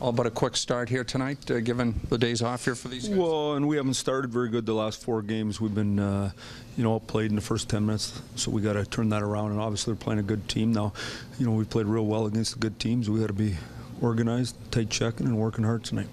All but a quick start here tonight, uh, given the days off here for these guys. Well, and we haven't started very good the last four games. We've been, uh, you know, all played in the first 10 minutes, so we got to turn that around. And obviously, they're playing a good team now. You know, we played real well against the good teams. We got to be organized, tight checking, and working hard tonight.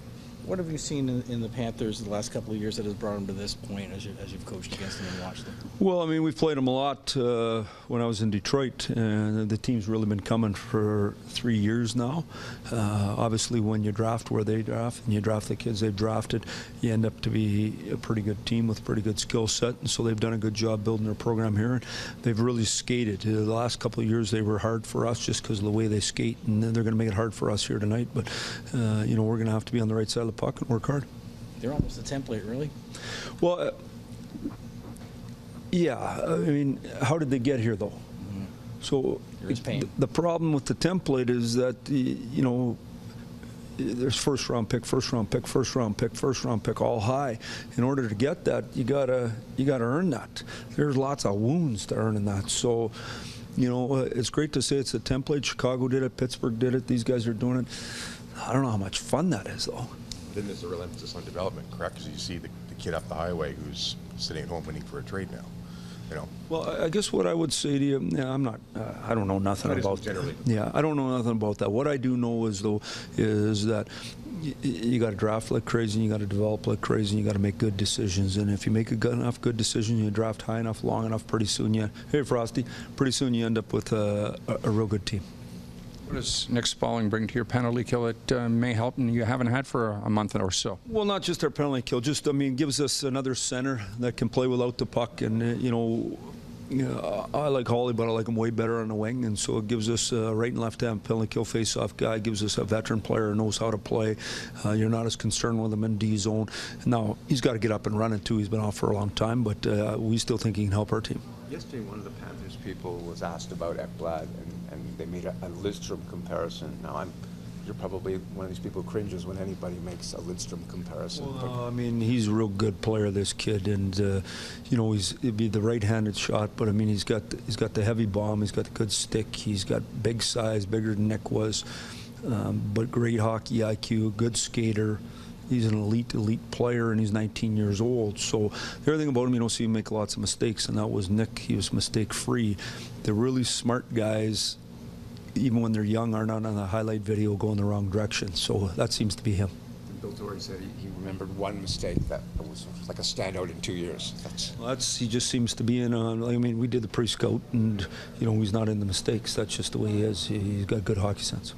What have you seen in, in the Panthers the last couple of years that has brought them to this point as, you, you've coached against them and watched them? Well, I mean, we've played them a lot uh, when I was in Detroit, and the team's really been coming for three years now. Uh, obviously, when you draft where they draft and you draft the kids they've drafted, you end up to be a pretty good team with a pretty good skill set, and so they've done a good job building their program here. And they've really skated. Uh, the last couple of years, they were hard for us just because of the way they skate, and they're going to make it hard for us here tonight. But, uh, you know, we're going to have to be on the right side of the puck and work hard. They're almost a template, really. Well, uh, yeah. I mean, how did they get here, though? So is pain. the problem with the template is that you know there's first round pick, first round pick, first round pick, first round pick, all high. In order to get that, you gotta you gotta earn that. There's lots of wounds to earning that. So. You know, uh, it's great to say it's a template. Chicago did it, Pittsburgh did it. These guys are doing it. I don't know how much fun that is, though. Then there's a real emphasis on development, correct? Because you see the, the kid up the highway who's sitting at home waiting for a trade now. You know, Well, I- guess what I would say to you, yeah, I'm not, uh, I don't know nothing about generally- Yeah, I don't know nothing about that. What I do know is though, is that y- you got to draft like crazy, and you got to develop like crazy, and you got to make good decisions. And if you make a good enough good decision, you draft high enough, long enough, pretty soon you, hey Frosty, pretty soon you end up with a, a, a real good team. What does Nick Spaling bring to your penalty kill that uh, may help and you haven't had for a month or so? Well, not just our penalty kill, just I mean, gives us another center that can play without the puck, and uh, you know, know, I like Holly, but I like him way better on the wing, and so it gives us a right and left hand penalty kill face-off guy. Gives us a veteran player who knows how to play. Uh, you're not as concerned with him in D zone. Now he's got to get up and running too. He's been off for a long time, but uh, we still think he can help our team. Yesterday, one of the Panthers people was asked about Ekblad, and, and they made a, a Lidstrom comparison. Now, I'm, you're probably one of these people who cringes when anybody makes a Lidstrom comparison. Well, I mean, he's a real good player, this kid, and uh, you know, he's it'd be the right-handed shot, but I mean, he's got he's got the heavy bomb, he's got the good stick, he's got big size, bigger than Nick was, um, but great hockey IQ, good skater. He's an elite, elite player, and he's 19 years old. So the other thing about him, you don't see him make lots of mistakes, and that was Nick. He was mistake-free. The really smart guys, even when they're young, are not on the highlight video going the wrong direction. So that seems to be him. Bill Torrey said he, he remembered one mistake that was like a standout in two years. That's Well, that's he just seems to be in on. I mean, we did the pre-scout, and you know he's not in the mistakes. That's just the way he is. He's got good hockey sense.